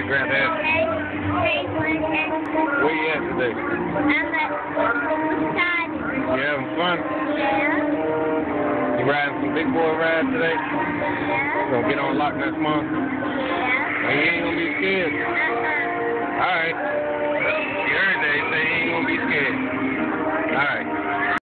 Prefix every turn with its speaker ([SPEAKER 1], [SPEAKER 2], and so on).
[SPEAKER 1] Grandma. Hey, Granddad.
[SPEAKER 2] Hey, hey,
[SPEAKER 1] Where you at today?
[SPEAKER 2] I'm at
[SPEAKER 1] You having fun?
[SPEAKER 2] Yeah.
[SPEAKER 1] You riding some big boy rides today?
[SPEAKER 2] Yeah.
[SPEAKER 1] Gonna get on lock next month?
[SPEAKER 2] Yeah.
[SPEAKER 1] And you ain't gonna be scared?
[SPEAKER 2] Uh-huh.
[SPEAKER 1] Alright. You heard that. Say he ain't gonna be scared.